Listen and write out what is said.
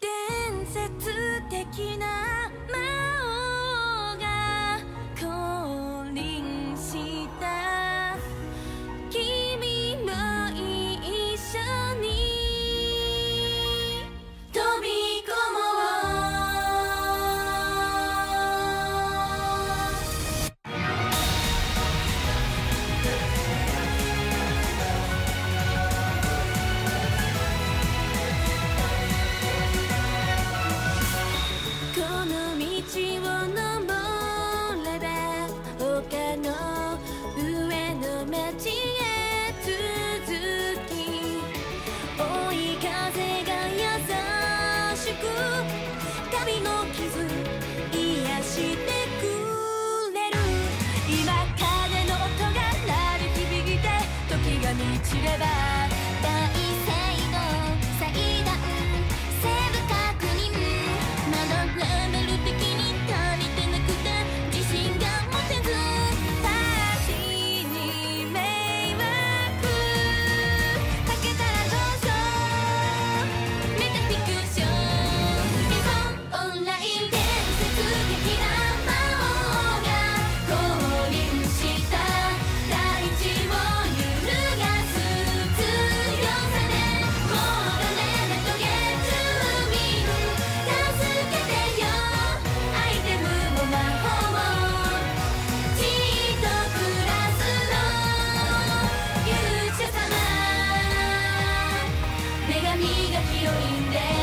伝説的なればが広いんで